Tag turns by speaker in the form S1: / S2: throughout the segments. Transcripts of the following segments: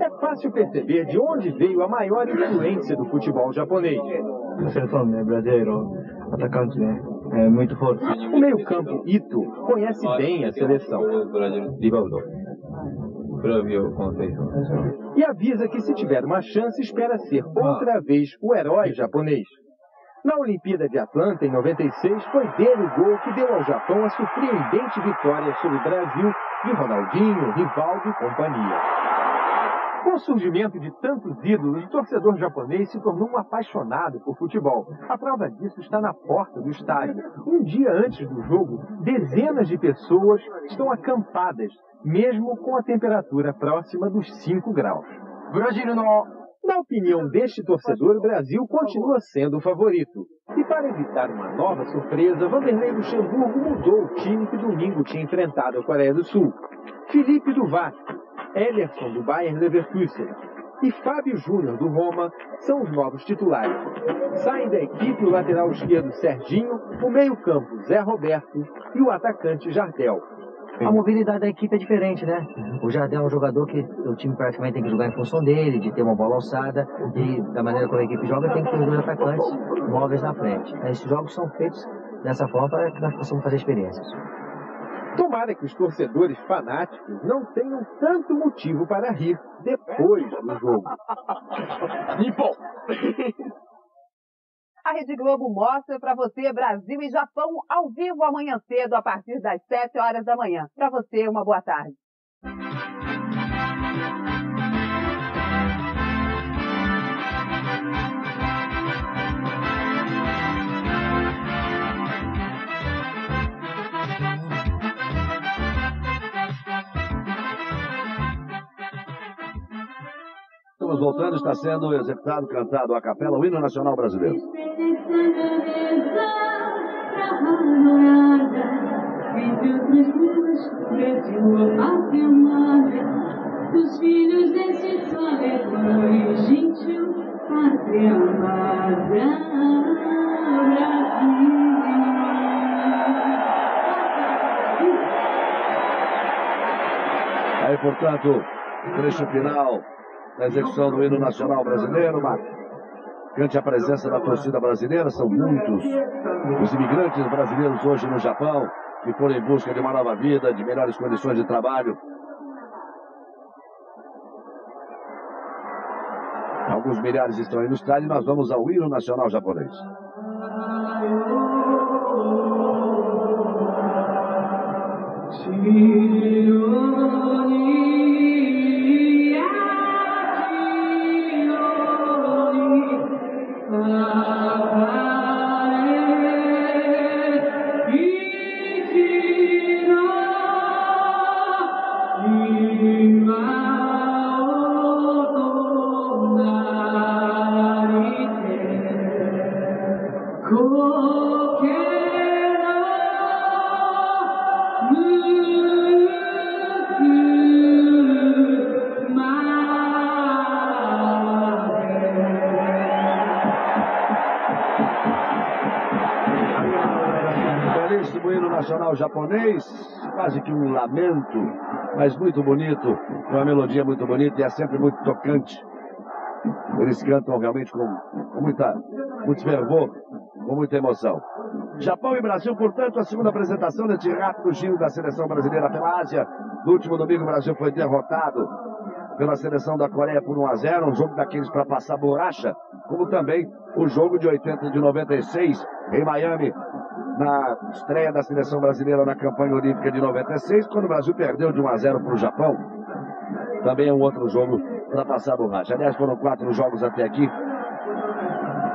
S1: É fácil perceber de onde veio a maior influência do futebol japonês.
S2: A seleção brasileiro, atacante, né? É muito forte.
S1: O meio-campo Ito conhece bem a seleção. E avisa que se tiver uma chance, espera ser outra vez o herói japonês. Na Olimpíada de Atlanta, em 96, foi dele o gol que deu ao Japão a surpreendente vitória sobre o Brasil de Ronaldinho, Rivaldo e companhia. Com o surgimento de tantos ídolos, o torcedor japonês se tornou um apaixonado por futebol. A prova disso está na porta do estádio. Um dia antes do jogo, dezenas de pessoas estão acampadas, mesmo com a temperatura próxima dos 5 graus. Brasil não na opinião deste torcedor, o Brasil continua sendo o favorito. E para evitar uma nova surpresa, Vanderlei Luxemburgo mudou o time que domingo tinha enfrentado a Coreia do Sul. Felipe do Vasco, Emerson do Bayern Leverkusen e Fábio Júnior do Roma são os novos titulares. Saem da equipe o lateral esquerdo Serginho, o meio-campo Zé Roberto e o atacante Jardel
S3: a mobilidade da equipe é diferente, né? O Jardel é um jogador que o time praticamente tem que jogar em função dele, de ter uma bola alçada, e da maneira como a equipe joga, tem que ter dois atacantes móveis na frente. Esses jogos são feitos dessa forma para que nós possamos fazer experiências.
S1: Tomara que os torcedores fanáticos não tenham tanto motivo para rir depois do jogo.
S4: Nippon! A Rede Globo mostra para você Brasil e Japão ao vivo amanhã cedo, a partir das 7 horas da manhã. Para você, uma boa tarde.
S5: Voltando, está sendo executado, cantado a capela, o hino nacional brasileiro. Os filhos desse gentil, pátria amada, Aí, portanto, trecho final da execução do hino nacional brasileiro, Cante a presença da torcida brasileira, são muitos os imigrantes brasileiros hoje no Japão que foram em busca de uma nova vida, de melhores condições de trabalho. Alguns milhares estão aí no estádio e nós vamos ao hino nacional japonês. Allah. Nacional japonês, quase que um lamento, mas muito bonito, uma melodia muito bonita e é sempre muito tocante. Eles cantam realmente com, com muita, muito fervor, com muita emoção. Japão e Brasil, portanto, a segunda apresentação deste rápido giro da seleção brasileira pela Ásia. No último domingo, o Brasil foi derrotado pela seleção da Coreia por 1 a 0, um jogo daqueles para passar borracha, como também o jogo de 80 de 96 em Miami, na estreia da seleção brasileira na campanha olímpica de 96, quando o Brasil perdeu de 1 a 0 para o Japão. Também é um outro jogo para passar borracha. Aliás, foram quatro jogos até aqui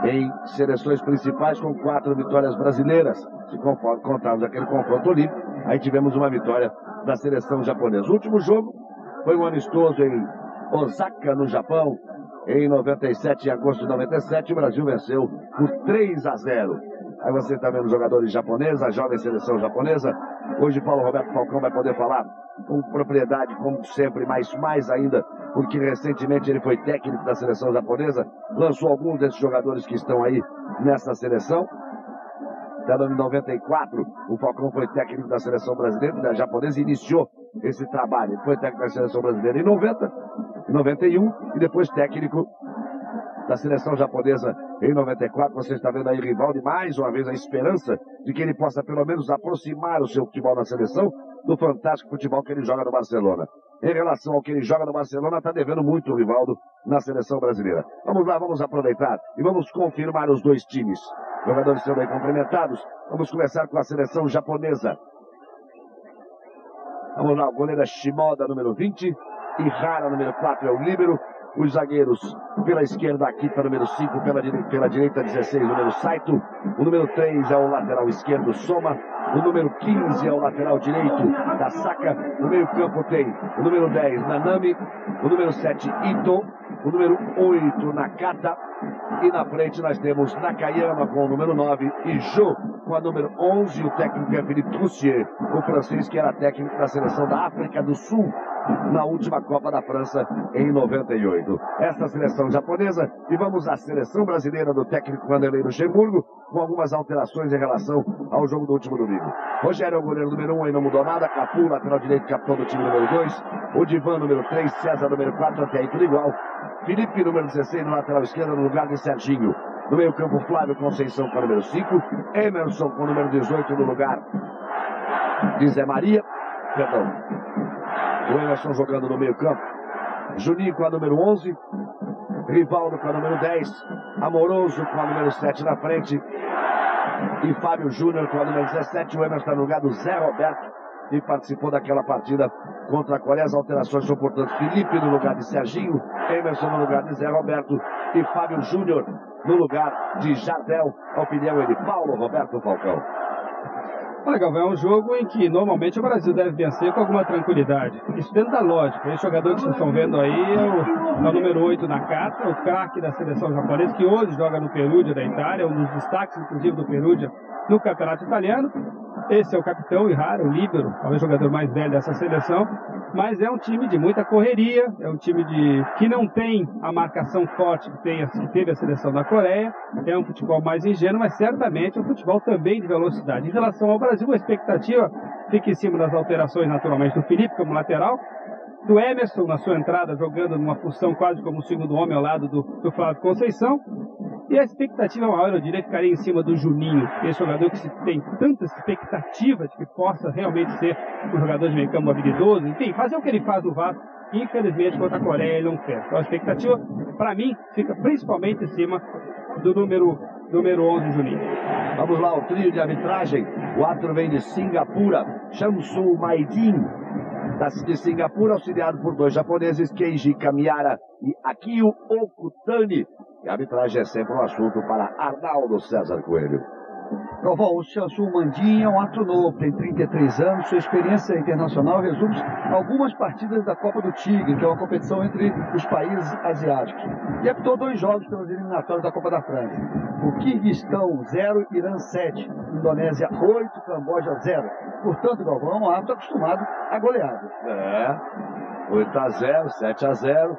S5: em seleções principais com quatro vitórias brasileiras. Se contarmos aquele confronto olímpico, aí tivemos uma vitória da seleção japonesa. O último jogo foi um amistoso em Osaka, no Japão, em 97, em agosto de 97. O Brasil venceu por 3 a 0. Aí você está vendo jogadores japoneses, a jovem seleção japonesa. Hoje Paulo Roberto Falcão vai poder falar com propriedade, como sempre, mas mais ainda, porque recentemente ele foi técnico da seleção japonesa, lançou alguns desses jogadores que estão aí nessa seleção. Até ano 94, o Falcão foi técnico da seleção brasileira, da japonesa, e iniciou esse trabalho. Foi técnico da seleção brasileira em 90, em 91 e depois técnico da seleção japonesa em 94. Você está vendo aí Rivaldo mais uma vez a esperança de que ele possa pelo menos aproximar o seu futebol na seleção do fantástico futebol que ele joga no Barcelona. Em relação ao que ele joga no Barcelona, está devendo muito o Rivaldo na seleção brasileira. Vamos lá, vamos aproveitar e vamos confirmar os dois times. Jogadores sendo aí cumprimentados. Vamos começar com a seleção japonesa. Vamos lá, o goleiro é Shimoda, número 20. Ihara, número 4, é o líbero. Os zagueiros, pela esquerda, Akita, número 5. Pela, pela direita, 16, número Saito. O número 3 é o lateral esquerdo, Soma. O número 15 é o lateral direito da Saka. No meio-campo tem o número 10, Nanami. O número 7, Ito. O número 8, Nakata. E na frente nós temos Nakayama com o número 9 e Jo com a número 11. O técnico é Philippe Troussier, o francês que era técnico da seleção da África do Sul na última Copa da França em 98. Essa seleção japonesa e vamos à seleção brasileira do técnico Vanderlei Luxemburgo com algumas alterações em relação ao jogo do último domingo. Rogério é o goleiro número 1 um, aí não mudou nada, Capu, lateral direito, capitão do time número 2, o Divan número 3, César número 4, até aí tudo igual. Felipe número 16 no lateral esquerdo no lugar de Serginho. No meio campo, Flávio Conceição com o número 5, Emerson com o número 18 no lugar de Zé Maria, perdão, o Emerson jogando no meio campo. Juninho com a número 11. Rivaldo com a número 10. Amoroso com a número 7 na frente. E Fábio Júnior com a número 17. O Emerson no lugar do Zé Roberto. E participou daquela partida contra a Coreia. As alterações são, portanto, Felipe no lugar de Serginho. Emerson no lugar de Zé Roberto. E Fábio Júnior no lugar de Jardel. A opinião é de Paulo Roberto Falcão.
S6: Olha, Galvão, é um jogo em que normalmente o Brasil deve vencer com alguma tranquilidade. Isso dentro da lógica. Esse jogador que vocês estão vendo aí é o, é o número 8 na Cata, o craque da seleção japonesa, que hoje joga no Perugia da Itália, um dos destaques, inclusive, do Perugia no campeonato italiano. Esse é o capitão Ihara, o líbero, talvez o jogador mais velho dessa seleção. Mas é um time de muita correria, é um time de que não tem a marcação forte que, tem, que teve a seleção da Coreia. É um futebol mais ingênuo, mas certamente é um futebol também de velocidade. Em relação ao Brasil, a expectativa fica em cima das alterações, naturalmente, do Felipe como lateral, do Emerson na sua entrada, jogando numa função quase como o segundo homem ao lado do, do Flávio Conceição. E a expectativa maior, eu diria, ficaria em cima do Juninho, esse jogador que se tem tanta expectativa de que possa realmente ser um jogador de meio campo habilidoso, enfim, fazer o que ele faz no Vasco, infelizmente contra a Coreia ele não fez. Então a expectativa, para mim, fica principalmente em cima do número, número 11, Juninho.
S5: Vamos lá, o trio de arbitragem. O árbitro vem de Singapura, Shamsu Maidin, de Singapura, auxiliado por dois japoneses, Keiji Kamiyara e Akio Okutani. E a arbitragem é sempre um assunto para Arnaldo César Coelho.
S7: Galvão, o Chansu Mandin é um ato novo, tem 33 anos, sua experiência internacional resume algumas partidas da Copa do Tigre, que é uma competição entre os países asiáticos. E apitou dois jogos pelos eliminatórios da Copa da França. O Kirguistão 0, Irã 7, Indonésia 8, Camboja 0. Portanto, Galvão é um árbitro acostumado a goleada.
S5: É, 8 a 0, 7 a 0.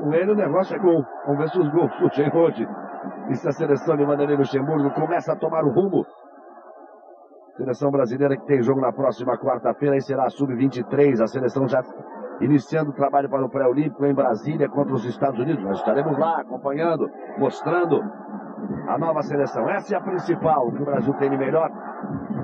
S5: Com ele o negócio é gol. Vamos ver se os gols surgem hoje. E se a seleção de Vanderlei Luxemburgo começa a tomar o rumo. Seleção brasileira que tem jogo na próxima quarta-feira, aí será a Sub-23. A seleção já iniciando o trabalho para o pré-olímpico em Brasília contra os Estados Unidos. Nós estaremos lá acompanhando, mostrando a nova seleção. Essa é a principal, que o Brasil tem de melhor.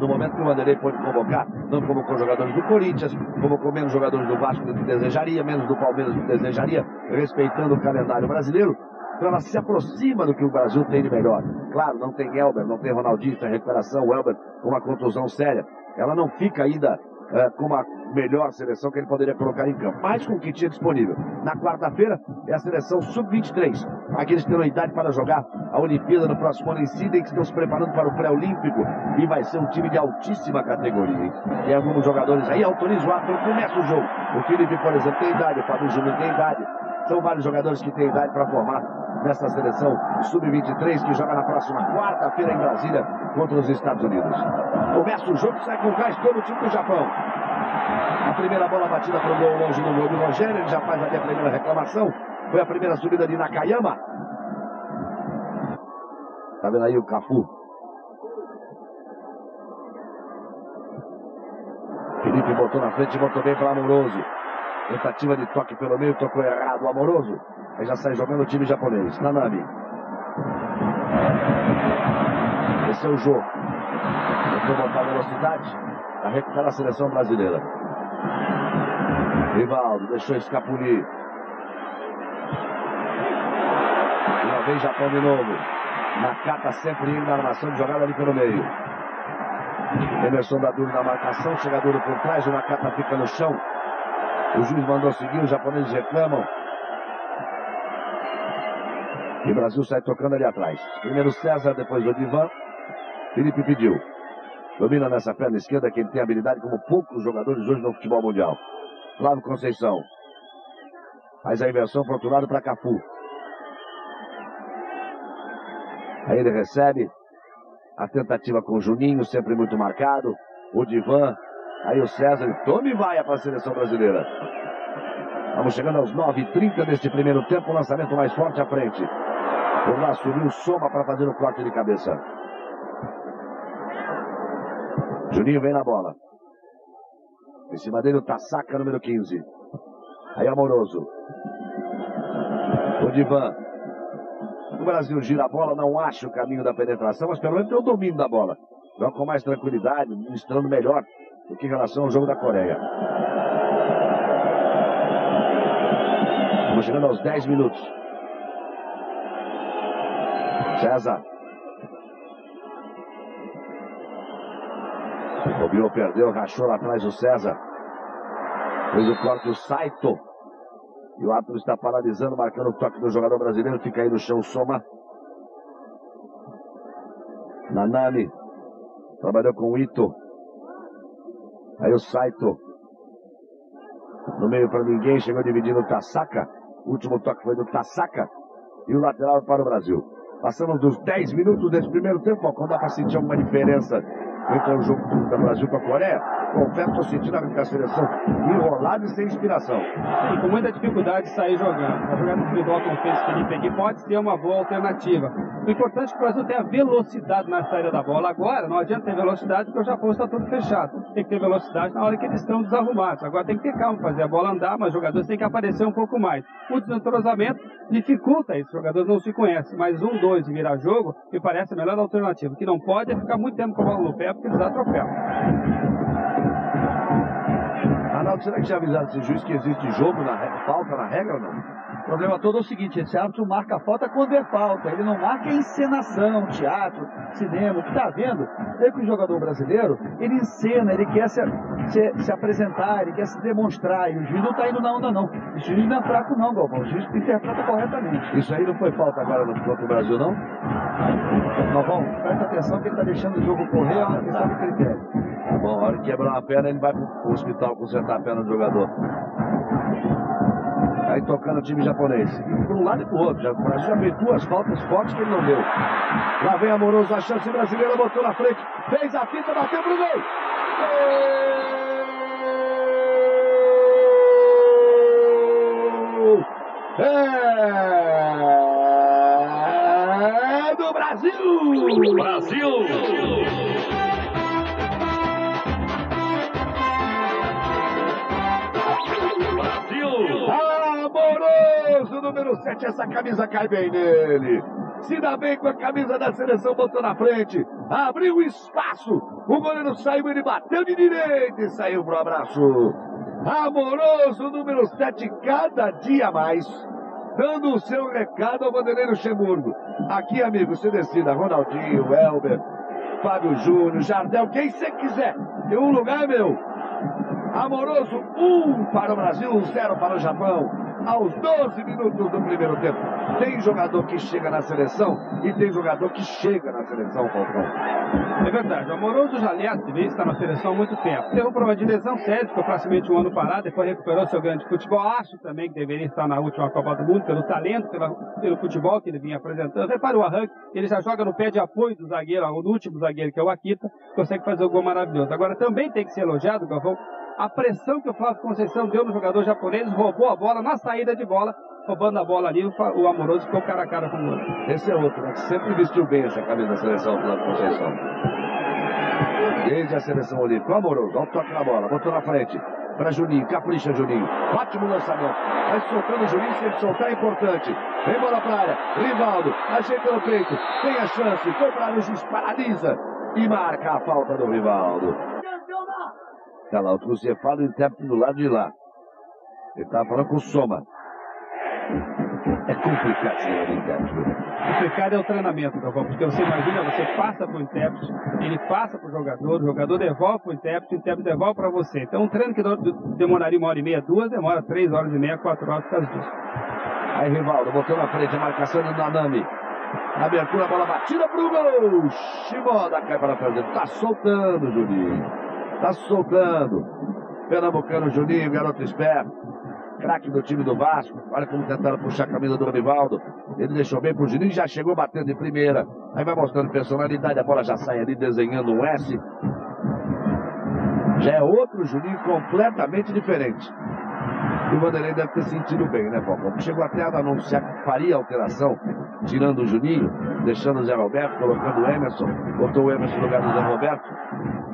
S5: No momento que o Vanderlei pode convocar, não convocou jogadores do Corinthians, convocou menos jogadores do Vasco do que desejaria, menos do Palmeiras do que desejaria, respeitando o calendário brasileiro. Então ela se aproxima do que o Brasil tem de melhor. Claro, não tem Elber, não tem Ronaldinho, tem recuperação, o Elber com uma contusão séria. Ela não fica ainda é, com uma melhor seleção que ele poderia colocar em campo, mas com o que tinha disponível. Na quarta-feira é a seleção sub-23, aqueles que terão idade para jogar a Olimpíada no próximo ano em Sydney, que estão se preparando para o pré-olímpico e vai ser um time de altíssima categoria. Tem alguns jogadores aí, autoriza o ato, começa o jogo. O Felipe, por exemplo, tem idade, o Fábio Júnior tem idade. São vários jogadores que têm idade para formar nessa seleção sub-23 que joga na próxima quarta-feira em Brasília contra os Estados Unidos. Começa o jogo, sai com gás todo o time do Japão. A primeira bola batida para o gol longe do gol do Rogério, ele já faz ali a primeira reclamação. Foi a primeira subida de Nakayama. Tá vendo aí o Cafu? Felipe botou na frente, botou bem para Amoroso. Tentativa de toque pelo meio, tocou errado amoroso. Aí já sai jogando o time japonês. Nanami. Esse é o jogo. Tentou botar velocidade para recuperar a seleção brasileira. Rivaldo deixou escapulir. Lá vem Japão de novo. Nakata sempre indo na armação de jogada ali pelo meio. Emerson dá duro na marcação, chega duro por trás, o Nakata fica no chão. O juiz mandou seguir, os japoneses reclamam. E o Brasil sai tocando ali atrás. Primeiro César, depois o Divan. Felipe pediu. Domina nessa perna esquerda quem tem habilidade como poucos jogadores hoje no futebol mundial. Flávio Conceição. Faz a inversão para outro lado para Cafu. Aí ele recebe a tentativa com o Juninho, sempre muito marcado. O Divan. Aí o César. Tome vaia para a seleção brasileira. Vamos chegando aos 9h30 deste primeiro tempo. Lançamento mais forte à frente. Por lá subiu o Soma para fazer o corte de cabeça. Juninho vem na bola. Em cima dele o Tassaca, número 15. Aí Amoroso. O Divan. O Brasil gira a bola, não acha o caminho da penetração, mas pelo menos tem o domínio da bola. Joga com mais tranquilidade, ministrando melhor do que em relação ao jogo da Coreia. Estamos chegando aos 10 minutos. César. Bobeou, perdeu, rachou lá atrás o César. Fez o corte o Saito. E o árbitro está paralisando, marcando o toque do jogador brasileiro. Fica aí no chão, soma. Nanami. Trabalhou com o Ito. Aí o Saito. No meio para ninguém, chegou dividindo o Tasaka. O último toque foi do Tasaka. E o lateral para o Brasil. Passamos dos 10 minutos desse primeiro tempo. Quando dá para sentir alguma diferença entre o jogo do Brasil com a Coreia, confesso que sentindo a seleção enrolada e sem inspiração.
S6: Sim, com muita dificuldade de sair jogando. A jogada individual, fez o Felipe aqui, pode ser uma boa alternativa. O importante é que o Brasil tenha velocidade na saída da bola. Agora, não adianta ter velocidade porque o Japão está todo fechado. Tem que ter velocidade na hora que eles estão desarrumados. Agora tem que ter calma, fazer a bola andar, mas os jogadores têm que aparecer um pouco mais. O desentrosamento dificulta isso. Os jogadores não se conhecem. Mas um, dois e virar jogo, me parece a melhor alternativa. O que não pode é ficar muito tempo com a bola no pé porque eles atropelam.
S5: Arnaldo, será que já avisaram esse juiz que existe jogo na falta na regra ou não?
S7: O problema todo é o seguinte, esse árbitro marca a falta quando é falta, ele não marca encenação, teatro, cinema, o que está vendo é que o jogador brasileiro, ele encena, ele quer se, se, se apresentar, ele quer se demonstrar, e o juiz não está indo na onda não. O juiz não é fraco não, Galvão, o juiz interpreta corretamente.
S5: Isso aí não foi falta agora no contra o Brasil, não?
S7: Galvão, presta atenção que ele está deixando o jogo correr, é uma questão de critério.
S5: Bom, a hora que quebrar uma perna, ele vai pro hospital consertar a perna do jogador. Tocando o time japonês. Por um lado e pro outro. Já, o Brasil já fez duas faltas fortes que ele não deu. Lá vem Amoroso, a chance brasileira, botou na frente. Fez a fita, bateu pro gol. Gol! É do Brasil!
S8: Brasil!
S5: Amoroso, número 7, essa camisa cai bem nele. Se dá bem com a camisa da seleção, botou na frente. Abriu espaço. O goleiro saiu, ele bateu de direita e saiu pro abraço. Amoroso, número 7, cada dia mais. Dando o seu recado ao Vanderlei Luxemburgo. Aqui, amigo, você decida. Ronaldinho, Elber, Fábio Júnior, Jardel, quem você quiser. Tem um lugar meu. Amoroso, um para o Brasil, zero para o Japão aos 12 minutos do primeiro tempo. Tem jogador que chega na seleção e tem jogador que chega na seleção, Falcão.
S6: É verdade. O Amoroso aliás, devia estar na seleção há muito tempo. Teve um problema de lesão sério, ficou praticamente um ano parado, depois recuperou seu grande futebol. Acho também que deveria estar na última Copa do Mundo, pelo talento, pelo futebol que ele vinha apresentando. Repara o arranque, ele já joga no pé de apoio do zagueiro, do último zagueiro, que é o Akita, consegue fazer o gol maravilhoso. Agora também tem que ser elogiado, Galvão, a pressão que o Flávio Conceição deu no jogador japonês, roubou a bola na saída de bola, roubando a bola ali, o, Amoroso ficou cara a cara com o outro.
S5: Esse é outro, né? Que sempre vestiu bem essa camisa da seleção, o Flávio Conceição. Desde a seleção olímpica. O Amoroso, olha o toque na bola, botou na frente. para Juninho. Capricha, Juninho. Ótimo lançamento. Vai soltando o Juninho, se ele soltar é importante. Vem bola pra área. Rivaldo, ajeita no peito. Tem a chance. Foi para o juiz, paralisa. E marca a falta do Rivaldo. Tá lá, o Crucefalo intérprete do lado de lá. Ele tava falando com o Soma. É complicado ser intérprete.
S6: Complicado é o treinamento, Galvão, porque você imagina, você passa para o intérprete, ele passa para o jogador, o jogador devolve para o intérprete, o intérprete devolve para você. Então um treino que demoraria uma hora e meia, duas, demora três horas e meia, quatro horas por causa disso.
S5: Aí Rivaldo botou na frente a marcação do Nanami. Abertura, bola batida pro gol. Shimoda cai para trás. Tá soltando, Juninho. Tá soltando. Pernambucano Juninho, garoto esperto craque do time do Vasco. Olha como tentaram puxar a camisa do Rivaldo. Ele deixou bem pro Juninho, já chegou batendo de primeira. Aí vai mostrando personalidade, a bola já sai ali desenhando um S. Já é outro Juninho completamente diferente. E o Vanderlei deve ter sentido bem, né, Falcão? Chegou até a anunciar que faria alteração, tirando o Juninho, deixando o Zé Roberto, colocando o Emerson, botou o Emerson no lugar do Zé Roberto.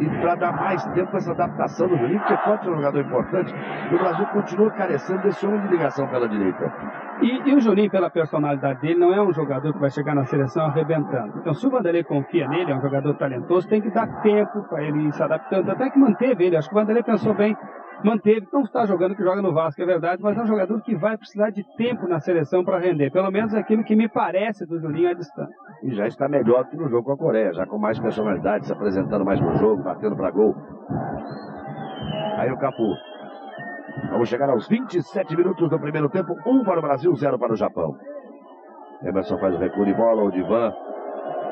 S5: E para dar mais tempo para essa adaptação do Juninho, porque pode ser um jogador importante, o Brasil continua carecendo desse homem de ligação pela direita.
S6: E, e, o Juninho, pela personalidade dele, não é um jogador que vai chegar na seleção arrebentando. Então, se o Vanderlei confia nele, é um jogador talentoso, tem que dar tempo para ele ir se adaptando. Até que manteve ele. Acho que o Vanderlei pensou bem manteve, não está jogando que joga no Vasco, é verdade, mas é um jogador que vai precisar de tempo na seleção para render. Pelo menos aquilo que me parece do Juninho à distância.
S5: E já está melhor que no jogo com a Coreia, já com mais personalidade, se apresentando mais no jogo, batendo para gol. Aí o Capu. Vamos chegar aos 27 minutos do primeiro tempo, 1 um para o Brasil, 0 para o Japão. Emerson faz o recuo de bola, o Divan.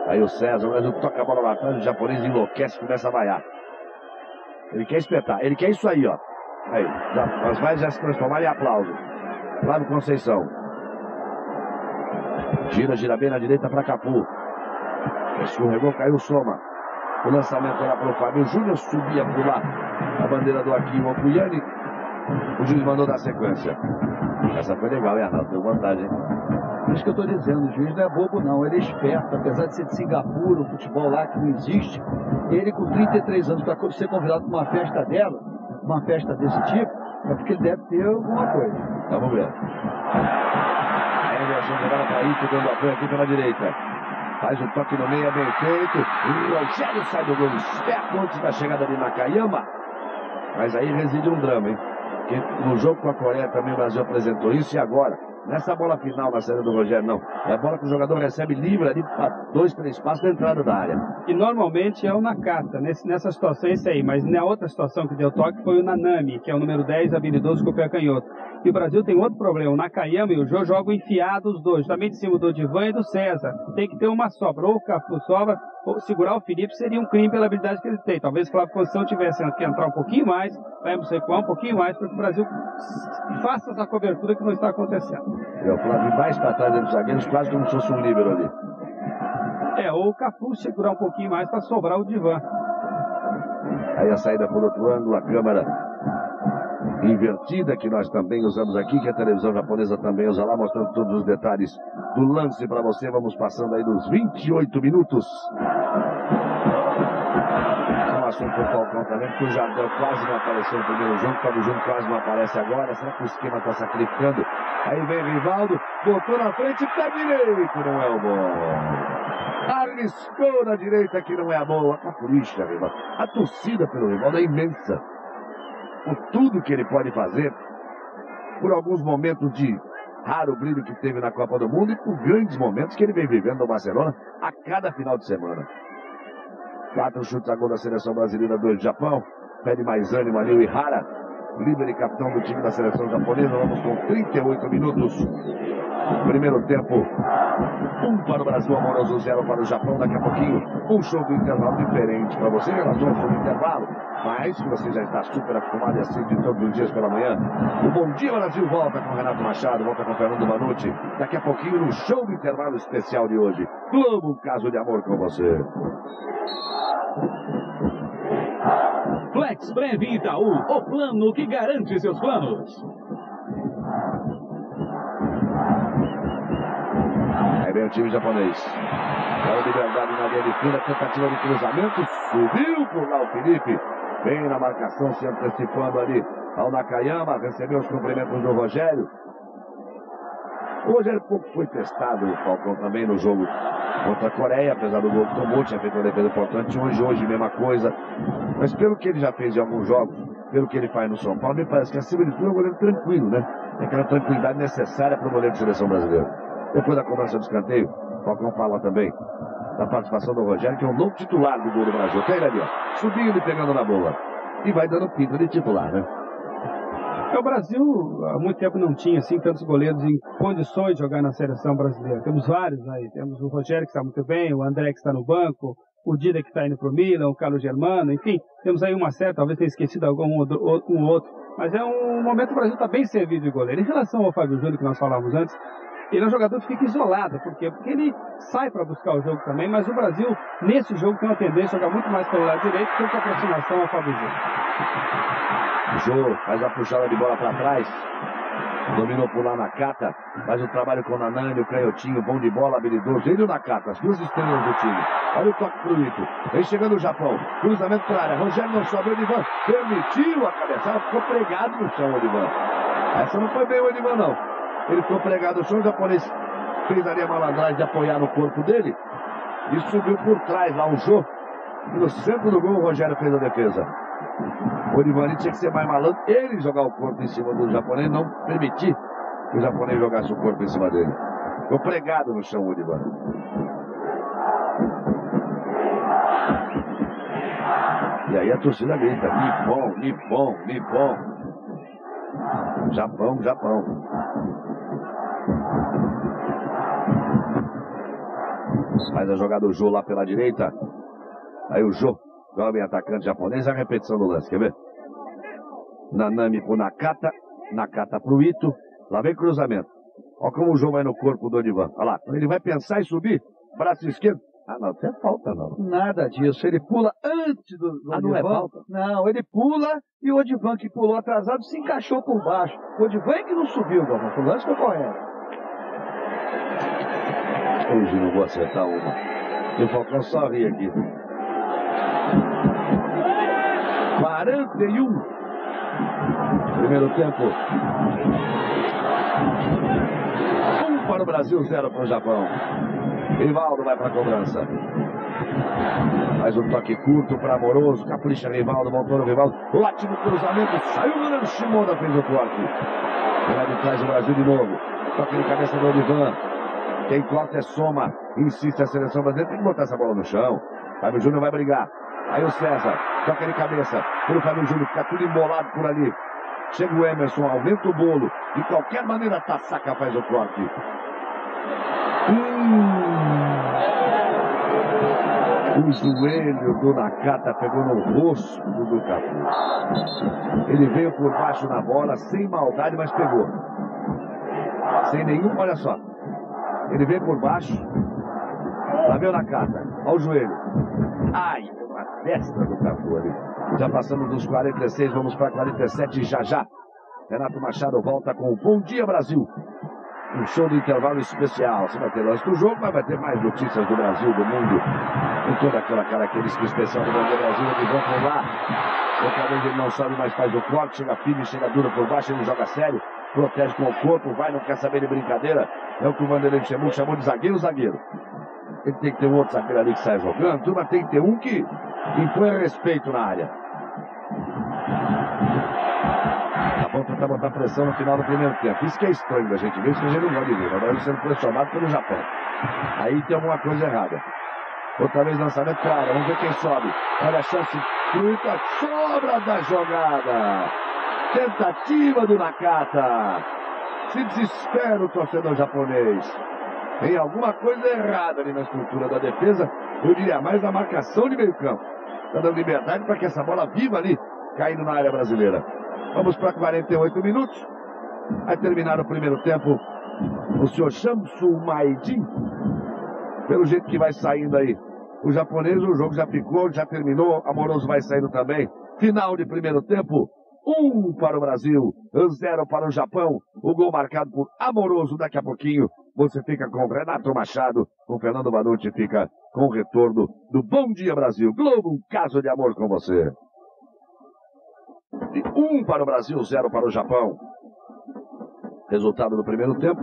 S5: Aí o César, o toca a bola lá atrás, o japonês enlouquece, começa a vaiar. Ele quer espetar, ele quer isso aí, ó. Aí, já, as mais já se transformaram em aplauso. Flávio Conceição. Gira, gira bem na direita para Capu. Escorregou, caiu Soma. O lançamento era para o Fábio Júnior, subia por lá a bandeira do Aquino Okuyani. O juiz mandou dar sequência. Essa foi legal, hein, Arnaldo? Deu vantagem.
S7: Por isso que eu estou dizendo, o juiz não é bobo não, ele é esperto, apesar de ser de Singapura, o futebol lá que não existe, ele com 33 anos para ser convidado para uma festa dela, uma festa desse tipo, é porque ele deve ter alguma coisa.
S5: Vamos ver. Anderson jogada para Ito, dando apoio aqui pela direita. Faz o toque no meio, é bem feito. E o Rogério sai do gol esperto antes da chegada de Nakayama. Mas aí reside um drama, hein? Porque no jogo com a Coreia também o Brasil apresentou isso e agora Nessa bola final na série do Rogério, não. É a bola que o jogador recebe livre ali dois, três passos da entrada da área.
S6: E normalmente é o Nakata, nesse, nessa situação esse aí, mas na outra situação que deu toque foi o Nanami, que é o número 10 habilidoso com o pé canhoto. E o Brasil tem outro problema, o Nakayama e o Jô jogam enfiados os dois, também de cima do Divan e do César. Tem que ter uma sobra, ou o Cafu sobra, ou segurar o Felipe seria um crime pela habilidade que ele tem. Talvez o Flávio Conceição tivesse que entrar um pouquinho mais, vai recuar um pouquinho mais, para que o Brasil faça essa cobertura que não está acontecendo.
S5: É o Flávio mais para trás dos zagueiros, quase como se fosse um líbero ali.
S6: É, ou o Cafu segurar um pouquinho mais para sobrar o Divan.
S5: Aí a saída por outro ângulo, a câmera invertida que nós também usamos aqui, que a televisão japonesa também usa lá, mostrando todos os detalhes do lance para você. Vamos passando aí dos 28 minutos. Um assunto o Falcão também, porque o Jardel quase não apareceu no primeiro jogo, o Fábio Júnior quase não aparece agora. Será que o esquema está sacrificando? Aí vem Rivaldo, botou na frente, pé direito, não é o bom. Arriscou na direita que não é a boa. A polícia, Rivaldo. A torcida pelo Rivaldo é imensa por tudo que ele pode fazer, por alguns momentos de raro brilho que teve na Copa do Mundo e por grandes momentos que ele vem vivendo no Barcelona a cada final de semana. Quatro chutes a gol da seleção brasileira, dois do Japão. Pede mais ânimo ali o Ihara, e capitão do time da seleção japonesa. Vamos com 38 minutos. Primeiro tempo, um para o Brasil, amoroso, zero para o Japão. Daqui a pouquinho, um show do intervalo diferente para você show do intervalo. Mas que você já está super acostumado e assiste todos os dias pela manhã. O Bom Dia Brasil volta com Renato Machado, volta com Fernando Manucci. Daqui a pouquinho no show do intervalo especial de hoje. Globo, um caso de amor com você.
S8: Flex Breve Itaú, o plano que garante seus planos.
S5: Aí vem o time japonês. Dá liberdade na linha de fundo, tentativa de cruzamento, subiu por lá o Felipe. Bem na marcação, se antecipando ali ao Nakayama, recebeu os cumprimentos do Rogério. O Rogério pouco foi testado, o Falcão também no jogo contra a Coreia, apesar do gol que tomou, tinha feito uma defesa importante. Hoje, hoje, mesma coisa. Mas pelo que ele já fez em alguns jogos, pelo que ele faz no São Paulo, me parece que acima de tudo é um goleiro tranquilo, né? É aquela tranquilidade necessária para o goleiro de seleção brasileira. Depois da cobrança do escanteio, o Falcão fala também da participação do Rogério, que é o novo titular do gol do Brasil. Ele ali, ó, subindo e pegando na bola. E vai dando pinta de titular, né?
S6: É, o Brasil há muito tempo não tinha assim tantos goleiros em condições de jogar na seleção brasileira. Temos vários aí. Temos o Rogério que está muito bem, o André que está no banco, o Dida que está indo para o Milan, o Carlos Germano, enfim, temos aí uma certa, talvez tenha esquecido algum um outro. Mas é um momento que o Brasil está bem servido de goleiro. Em relação ao Fábio Júnior que nós falávamos antes, ele é um jogador que fica isolado. Por quê? Porque ele sai para buscar o jogo também, mas o Brasil, nesse jogo, tem uma tendência a jogar muito mais pelo lado direito que com aproximação ao Fábio Júnior.
S5: Jô faz a puxada de bola para trás. Dominou por lá na Cata. Faz o trabalho com o Nanani, o canhotinho, bom de bola, habilidoso. Ele o Nakata, as duas estrelas do time. Olha o toque pro Ito. Vem chegando o Japão. Cruzamento para área. Rogério não sobe. O Odivan permitiu a cabeçada. Ficou pregado no chão, o Odivan. Essa não foi bem o Odivan, não. Ele ficou pregado no chão. O japonês fez ali a malandragem de apoiar no corpo dele. E subiu por trás lá Jô. E no centro do gol, o Rogério fez a defesa. O Olivani tinha que ser mais malandro, ele jogar o corpo em cima do japonês, não permitir que o japonês jogasse o corpo em cima dele. Ficou pregado no chão o Olivani. E aí a torcida grita, Nippon, Nippon, Nippon. Japão, Japão. Faz a jogada do Jô lá pela direita. Aí o Jô Jovem atacante japonês, a repetição do lance, quer ver? Nanami pro Nakata, Nakata pro Ito, lá vem cruzamento. Olha como o jogo vai no corpo do Odivan. Olha lá, ele vai pensar em subir, braço esquerdo. Ah, não, tem falta não.
S7: Nada disso, ele pula antes do, do
S5: ah,
S7: Odivan.
S5: não é falta?
S7: Não, ele pula e o Odivan que pulou atrasado se encaixou por baixo. O Odivan é que não subiu, o lance foi correto.
S5: Hoje não vou acertar uma. E o Falcão só ri aqui. 41. Primeiro tempo. Um para o Brasil, zero para o Japão. Rivaldo vai para a cobrança. Faz um toque curto para Amoroso. Capricha Rivaldo, voltou no Rivaldo. Ótimo cruzamento. Saiu o goleiro Shimoda, fez o corte. Vai de trás o Brasil de novo. Toque de cabeça do Olivan. Quem corta é soma. Insiste a seleção brasileira. Tem que botar essa bola no chão. Fábio Júnior vai brigar. Aí o César, toca de cabeça, pelo Fábio Júnior, fica tudo embolado por ali. Chega o Emerson, aumenta o bolo. De qualquer maneira, Tassaca faz o corte. Hum. O joelho do Nakata pegou no rosto do Capu. Ele veio por baixo na bola, sem maldade, mas pegou. Sem nenhum, olha só. Ele veio por baixo. Lá veio o Nakata. Olha o joelho. Ai, testa do Cafu ali. Já passamos dos 46, vamos para 47 já já. Renato Machado volta com o Bom Dia Brasil. Um show de intervalo especial. Você vai ter lance do jogo, mas vai ter mais notícias do Brasil, do mundo. Com toda aquela característica especial do Bom Dia Brasil. Eles vão por lá. Outra vez ele não sabe, mas faz o corte. Chega firme, chega duro por baixo, ele joga sério. Protege com o corpo, vai, não quer saber de brincadeira. É o que o Vanderlei chamou, chamou de zagueiro, zagueiro. Ele tem que ter um outro zagueiro ali que sai jogando. Turma tem que ter um que imponha respeito na área. Tá bom tentar botar pressão no final do primeiro tempo. Isso que é estranho da gente ver, isso que a gente não gosta de ver. Brasil sendo pressionado pelo Japão. Aí tem alguma coisa errada. Outra vez lançamento claro, vamos ver quem sobe. Olha a chance fruta, sobra da jogada. Tentativa do Nakata. Se desespera o torcedor japonês. Tem alguma coisa errada ali na estrutura da defesa, eu diria mais na marcação de meio campo. Está dando liberdade para que essa bola viva ali, caindo na área brasileira. Vamos para 48 minutos. Vai terminar o primeiro tempo o senhor Shamsu Maidin. Pelo jeito que vai saindo aí. O japonês, o jogo já ficou, já terminou. Amoroso vai saindo também. Final de primeiro tempo. Um para o Brasil, zero para o Japão. O gol marcado por Amoroso. Daqui a pouquinho você fica com Renato Machado. Com Fernando Banucci fica com o retorno do Bom Dia Brasil. Globo, um caso de amor com você. De um para o Brasil, zero para o Japão. Resultado do primeiro tempo,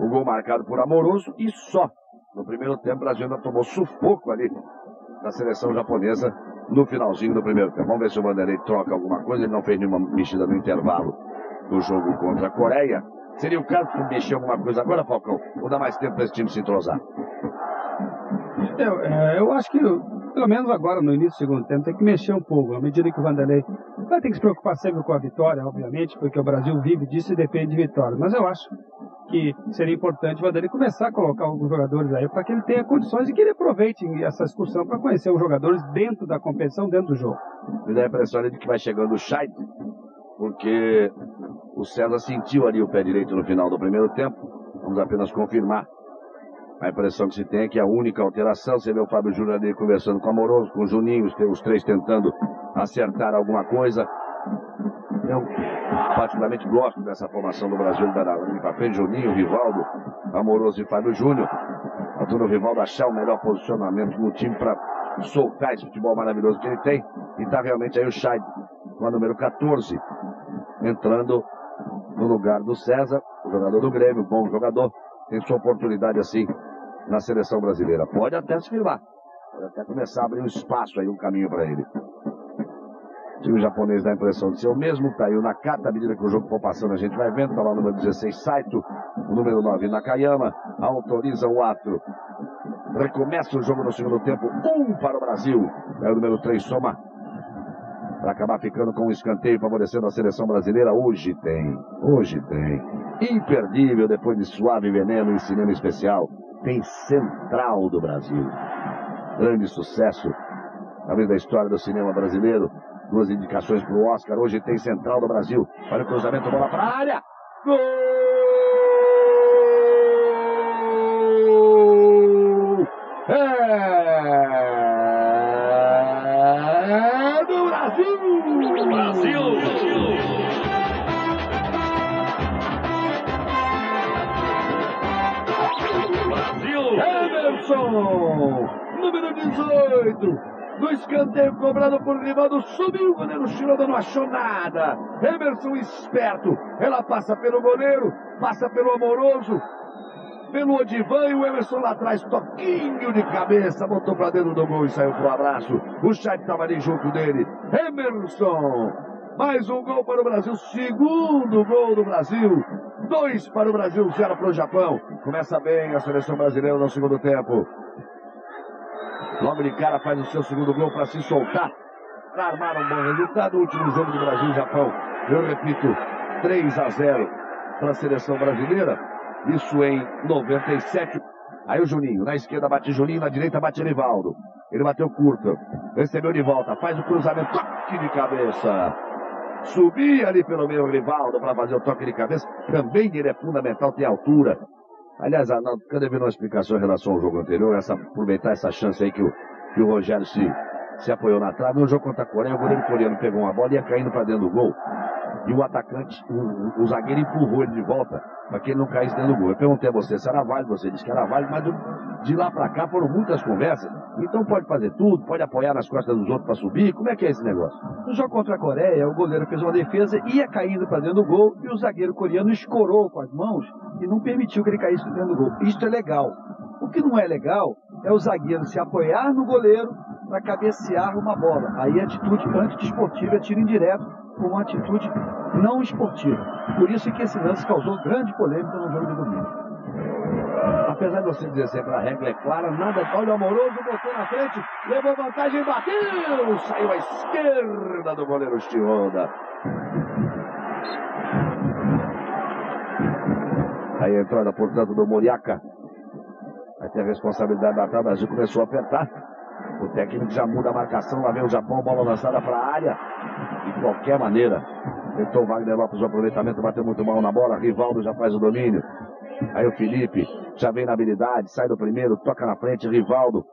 S5: o gol marcado por Amoroso e só. No primeiro tempo, o Brasil ainda tomou sufoco ali da seleção japonesa no finalzinho do primeiro tempo. Vamos ver se o Vanderlei troca alguma coisa. Ele não fez nenhuma mexida no intervalo do jogo contra a Coreia. Seria o caso de mexer alguma coisa agora, Falcão? Ou dá mais tempo para esse time se entrosar?
S6: Eu, é, eu acho que, pelo menos agora, no início do segundo tempo, tem que mexer um pouco. À medida que o Vanderlei vai ter que se preocupar sempre com a vitória, obviamente, porque o Brasil vive disso e depende de vitória. Mas eu acho que seria importante o Vanderlei começar a colocar alguns jogadores aí para que ele tenha condições e que ele aproveite essa excursão para conhecer os jogadores dentro da competição, dentro do jogo.
S5: Me dá a impressão de que vai chegando o Scheidt, porque o César sentiu ali o pé direito no final do primeiro tempo. Vamos apenas confirmar. A impressão que se tem é que a única alteração, você vê o Fábio Júnior ali conversando com o Amoroso, com o Juninho, os três tentando acertar alguma coisa. Eu particularmente gosto dessa formação do Brasil da para frente, Juninho, Rivaldo, Amoroso e Fábio Júnior. Arthur Rivaldo achar o melhor posicionamento no time para soltar esse futebol maravilhoso que ele tem. E está realmente aí o Chay, com a número 14, entrando no lugar do César, o jogador do Grêmio, bom jogador, tem sua oportunidade assim na seleção brasileira. Pode até se firmar, pode até começar a abrir um espaço aí, um caminho para ele. Time japonês dá a impressão de ser o mesmo, caiu na carta, à medida que o jogo for passando a gente vai vendo, tá lá o número 16 Saito, o número 9 Nakayama, autoriza o ato. Recomeça o jogo no segundo tempo, um para o Brasil, é o número 3 Soma, para acabar ficando com um escanteio favorecendo a seleção brasileira. Hoje tem, hoje tem. Imperdível depois de suave veneno em cinema especial. Tem Central do Brasil. Grande sucesso, talvez da história do cinema brasileiro. Duas indicações para o Oscar. Hoje tem Central do Brasil. Olha o cruzamento, bola para a área. Gol! É do Brasil!
S8: Brasil! Brasil!
S5: Emerson! Número 18! No escanteio cobrado por Rivaldo, subiu o goleiro Chiroda, não achou nada. Emerson esperto, ela passa pelo goleiro, passa pelo amoroso, pelo Odivan e o Emerson lá atrás, toquinho de cabeça, botou pra dentro do gol e saiu pro abraço. O Chay estava ali junto dele. Emerson, mais um gol para o Brasil, segundo gol do Brasil. Dois para o Brasil, zero para o Japão. Começa bem a seleção brasileira no segundo tempo. Logo de cara faz o seu segundo gol para se soltar, para armar um bom resultado. O último jogo do Brasil e Japão, eu repito, 3 a 0 para a seleção brasileira. Isso em 97. Aí o Juninho, na esquerda bate Juninho, na direita bate Rivaldo. Ele bateu curto, recebeu de volta, faz o cruzamento, toque de cabeça. Subia ali pelo meio Rivaldo para fazer o toque de cabeça. Também ele é fundamental, tem altura. Aliás, Arnaldo, cadê ver uma explicação em relação ao jogo anterior? Essa, aproveitar essa chance aí que o, que o Rogério se, se apoiou na trave. No jogo contra a Coreia, o goleiro coreano pegou uma bola e ia caindo para dentro do gol. E o atacante, o, o, zagueiro empurrou ele de volta para que ele não caísse dentro do gol. Eu perguntei a você se era válido, você disse que era válido, mas do, de lá para cá foram muitas conversas. Então pode fazer tudo, pode apoiar nas costas dos outros para subir. Como é que é esse negócio?
S7: No jogo contra a Coreia, o goleiro fez uma defesa, ia caindo para dentro do gol e o zagueiro coreano escorou com as mãos e não permitiu que ele caísse dentro do gol. Isto é legal. O que não é legal é o zagueiro se apoiar no goleiro para cabecear uma bola. Aí a atitude antidesportiva é tiro indireto com uma atitude não esportiva. Por isso que esse lance causou grande polêmica no jogo de domingo.
S5: Apesar de você dizer sempre a regra é clara, nada. Olha o amoroso, botou na frente, levou vantagem, bateu, saiu à esquerda do goleiro Stironda. Aí a entrada, portanto, do Moriaca. Vai ter a responsabilidade da. Brasil começou a apertar. O técnico já muda a marcação. Lá vem o Japão, bola lançada para a área. De qualquer maneira. Tentou Wagner Lopes o aproveitamento, bateu muito mal na bola. Rivaldo já faz o domínio. Aí o Felipe já vem na habilidade, sai do primeiro, toca na frente. Rivaldo.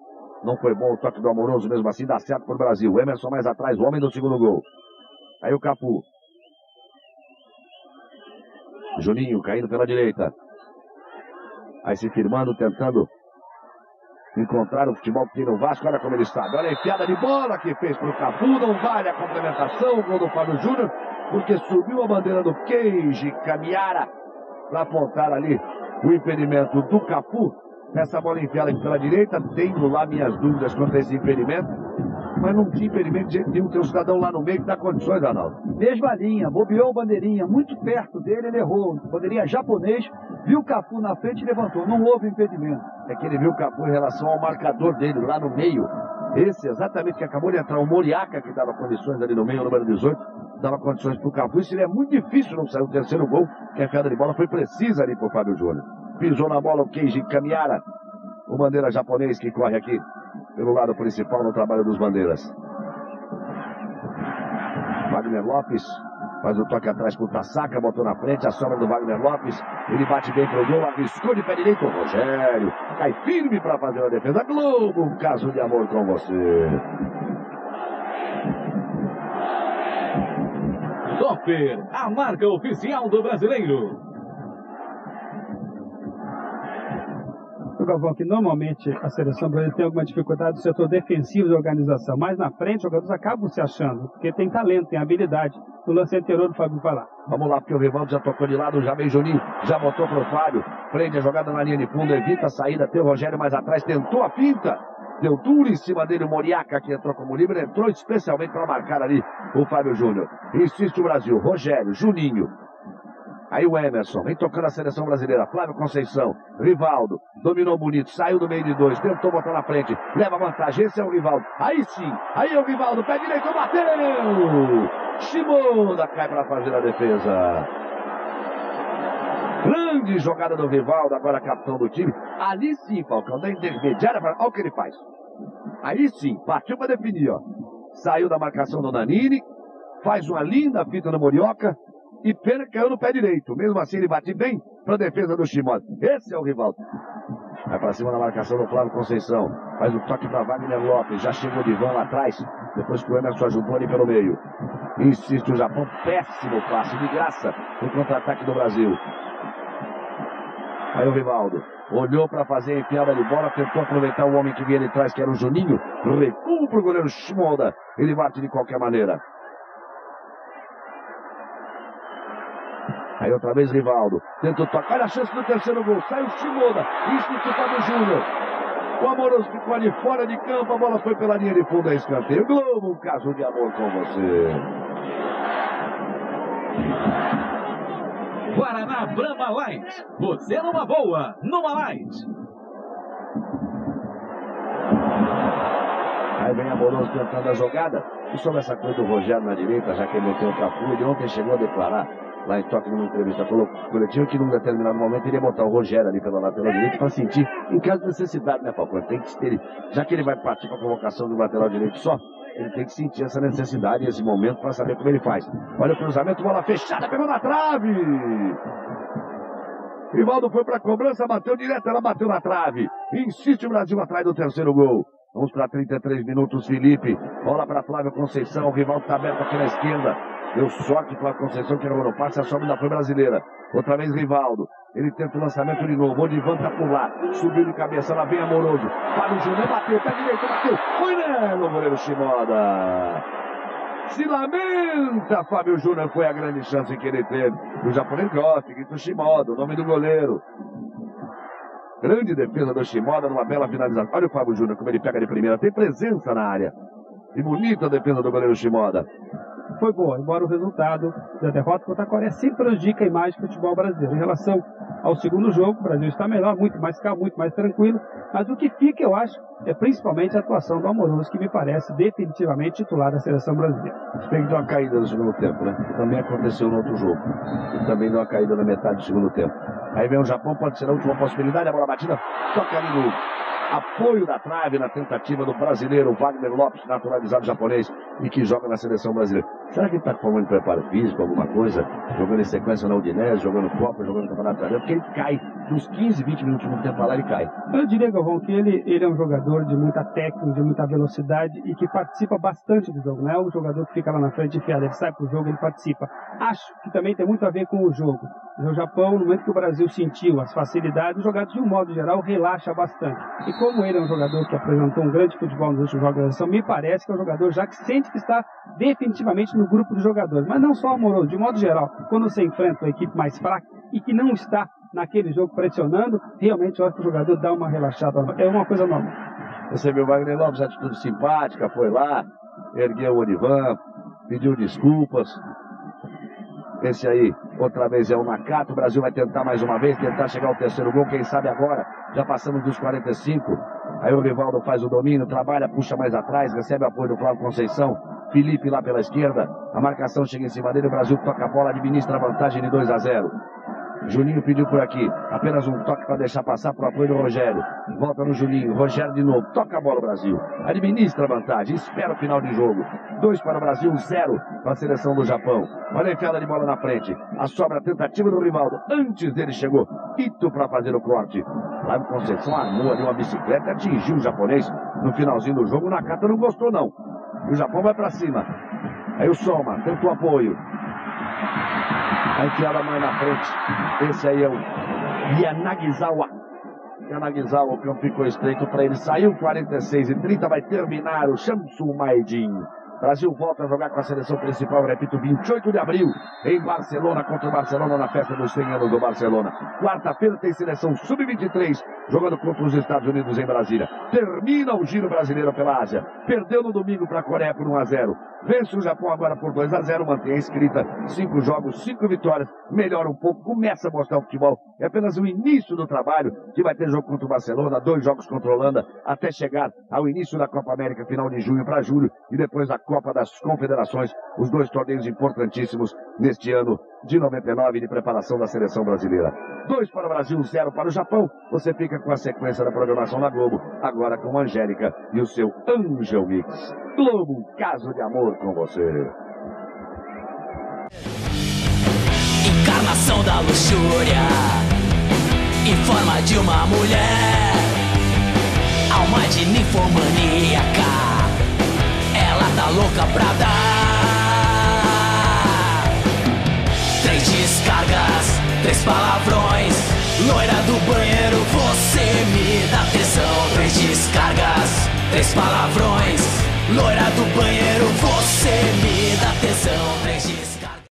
S5: Não foi bom o toque do Amoroso, mesmo assim dá certo pro Brasil. Emerson mais atrás, o homem do segundo gol. Aí o Capu. Juninho caindo pela direita. Aí se firmando, tentando encontrar o futebol que tem no Vasco. Olha como ele está. Olha a enfiada de bola que fez para o Capu. Não vale a complementação. O gol do Fábio Júnior, porque subiu a bandeira do Queijo Camiara para apontar ali o impedimento do Capu. Nessa bola enfiada aqui pela direita, tenho lá minhas dúvidas quanto a esse impedimento. Mas não tinha impedimento de jeito nenhum. Tem um cidadão lá no meio que dá condições, Arnaldo.
S7: Mesma linha, bobeou o bandeirinha, muito perto dele, ele errou. Bandeirinha japonês, viu o Capu na frente e levantou. Não houve impedimento.
S5: É que ele viu o Capu em relação ao marcador dele lá no meio. Esse exatamente que acabou de entrar, o Moriaca, que dava condições ali no meio, o número 18, dava condições para o Capu. Isso seria muito difícil não sair o terceiro gol, que a enfiada de bola foi precisa ali para o Fábio Júnior. Pisou na bola o Keiji Kamiara, o bandeira japonês que corre aqui pelo lado principal no trabalho dos bandeiras. Wagner Lopes faz o toque atrás pro Tassaca, botou na frente a sobra do Wagner Lopes. Ele bate bem pro gol, arriscou de pé direito o Rogério. Cai firme para fazer a defesa. Globo, um caso de amor com você.
S8: Topper, a marca oficial do brasileiro.
S6: O Galvão, que normalmente a seleção brasileira tem alguma dificuldade no setor defensivo de organização, mas na frente os jogadores acabam se achando, porque tem talento, tem habilidade. No lance anterior do Fábio lá.
S5: Vamos lá, porque o Rivaldo já tocou de lado, já veio Juninho, já botou pro Fábio, prende a jogada na linha de fundo, evita a saída, tem o Rogério mais atrás, tentou a pinta, deu duro em cima dele o Moriaca, que entrou como livre, entrou especialmente para marcar ali o Fábio Júnior. Insiste o Brasil, Rogério, Juninho, Aí o Emerson, vem tocando a seleção brasileira. Flávio Conceição, Rivaldo, dominou bonito, saiu do meio de dois, tentou botar na frente, leva vantagem. Esse é o Rivaldo. Aí sim, aí é o Rivaldo, pé direito, bateu! Shimoda cai para fazer a defesa. Grande jogada do Rivaldo, agora capitão do time. Ali sim, Falcão, da intermediária, olha o que ele faz. Aí sim, partiu para definir, ó. Saiu da marcação do Nanini, faz uma linda fita no Morioca, e pena que caiu no pé direito. Mesmo assim, ele bate bem para a defesa do Shimoda. Esse é o Rivaldo. Vai para cima na marcação do Flávio Conceição. Faz o toque para Wagner Lopes. Já chegou de van lá atrás. Depois que o Emerson ajudou ali pelo meio. Insiste o Japão. Péssimo passe de graça no contra-ataque do Brasil. Aí o Rivaldo. Olhou para fazer a enfiada de bola. Tentou aproveitar o homem que vinha de trás, que era o Juninho. Recua para o goleiro Shimoda. Ele bate de qualquer maneira. Aí outra vez Rivaldo. Tenta toque. Olha a chance do terceiro gol. Sai o Shimoda. Instituto do Júnior. O Amoroso ficou ali fora de campo. A bola foi pela linha de fundo. É escanteio. Globo, um caso de amor com você.
S8: Guaraná Brahma Light. Você numa boa, numa light.
S5: Aí vem Amoroso tentando a jogada. E sobre essa coisa do Rogério na direita, já que ele meteu o Capu, ele ontem chegou a declarar lá em Toque numa entrevista coletiva que num determinado momento ele ia botar o Rogério ali pela lateral direita para sentir, em caso de necessidade, né, Falcão? Tem que ter, já que ele vai partir com a convocação do lateral direito só, ele tem que sentir essa necessidade, esse momento, para saber como ele faz. Olha o cruzamento, bola fechada, pegou na trave! Rivaldo foi para a cobrança, bateu direto, ela bateu na trave. Insiste o Brasil atrás do terceiro gol. Vamos para 33 minutos, Felipe. Bola para Flávio Conceição. O Rivaldo está aberto aqui na esquerda. Deu sorte para a Conceição que no passe, a sobra ainda foi brasileira. Outra vez Rivaldo. Ele tenta o lançamento de novo. Odivan tá por lá. Subiu de cabeça, lá vem Amoroso. Para o Júnior, bateu, pé direito, bateu. Foi nela, o goleiro Shimoda. Se lamenta, Fábio Júnior foi a grande chance que ele teve. O japonês gosta, grita o Shimoda, o nome do goleiro. Grande defesa do Shimoda numa bela finalização. Olha o Fábio Júnior como ele pega de primeira. Tem presença na área. E bonita a defesa do goleiro Shimoda
S6: foi boa, embora o resultado da derrota contra a Coreia sempre prejudica a imagem do futebol brasileiro. Em relação ao segundo jogo, o Brasil está melhor, muito mais calmo, muito mais tranquilo, mas o que fica, eu acho, é principalmente a atuação do Amoroso, que me parece definitivamente titular da seleção brasileira.
S5: Tem que dar uma caída no segundo tempo, né? Também aconteceu no outro jogo. E também deu uma caída na metade do segundo tempo. Aí vem o Japão, pode ser a última possibilidade, a bola batida, toca ali no apoio da trave na tentativa do brasileiro Wagner Lopes, naturalizado japonês e que joga na seleção brasileira. Será que ele está formando preparo físico, alguma coisa? Jogando em sequência na Udinese, jogando Copa, jogando Campeonato Brasileiro? que ele cai. Uns 15, 20 minutos no tempo lá, ele cai.
S6: Eu diria, Galvão, que ele, ele é um jogador de muita técnica, de muita velocidade e que participa bastante do jogo. Não é um jogador que fica lá na frente enfiado, ele sai pro jogo, ele participa. Acho que também tem muito a ver com o jogo. No Japão, no momento que o Brasil sentiu as facilidades, os jogadores, de um modo geral, relaxa bastante. E como ele é um jogador que apresentou um grande futebol nos últimos jogos da seleção, me parece que é um jogador já que sente que está definitivamente no grupo de jogadores. Mas não só o Moro, de modo geral, quando você enfrenta uma equipe mais fraca e que não está naquele jogo pressionando, realmente acho que o jogador dá uma relaxada. É uma coisa normal.
S5: Recebeu o Wagner Lopes, atitude simpática, foi lá, ergueu o Onivan, pediu desculpas. Esse aí, outra vez é o Nakato. O Brasil vai tentar mais uma vez, tentar chegar ao terceiro gol. Quem sabe agora, já passamos dos 45. Aí o Rivaldo faz o domínio, trabalha, puxa mais atrás, recebe apoio do Flávio Conceição. Felipe lá pela esquerda. A marcação chega em cima dele. O Brasil toca a bola, administra a vantagem de 2 a 0. Juninho pediu por aqui. Apenas um toque para deixar passar para o apoio do Rogério. Volta no Juninho. Rogério de novo. Toca a bola, Brasil. Administra a vantagem. Espera o final de jogo. Dois para o Brasil, zero para a seleção do Japão. Olha a enfiada de bola na frente. A sobra, a tentativa do Rivaldo. Antes dele chegou. Ito para fazer o corte. Lá no Conceição armou ali uma bicicleta atingiu o japonês no finalzinho do jogo. O Nakata não gostou, não. O Japão vai para cima. Aí o Soma tenta o apoio. A enfiada mais na frente. Esse aí é o Yanagizawa. Yanagizawa, o campo ficou estreito para ele. Saiu 46 e 30, vai terminar o Shamsu Maedin. Brasil volta a jogar com a seleção principal, repito, 28 de abril, em Barcelona, contra o Barcelona, na festa dos 100 anos do Barcelona. Quarta-feira tem seleção sub-23, jogando contra os Estados Unidos em Brasília. Termina o giro brasileiro pela Ásia. Perdeu no domingo para a Coreia por 1 a 0. Vence o Japão agora por 2 a 0, mantém a escrita. Cinco jogos, cinco vitórias, melhora um pouco, começa a mostrar o futebol. É apenas o início do trabalho, que vai ter jogo contra o Barcelona, dois jogos contra a Holanda, até chegar ao início da Copa América, final de junho para julho, e depois a Copa das Confederações, os dois torneios importantíssimos neste ano de 99 de preparação da seleção brasileira. Dois para o Brasil, zero para o Japão. Você fica com a sequência da programação da Globo, agora com a Angélica e o seu Angel Mix. Globo, um caso de amor com você.
S9: Encarnação da luxúria, em forma de uma mulher, alma de ninfomaníaca, tá louca pra dar. Três descargas, três palavrões, loira do banheiro, você me dá tesão. Três descargas, três palavrões. Loira do banheiro, você me dá tesão, três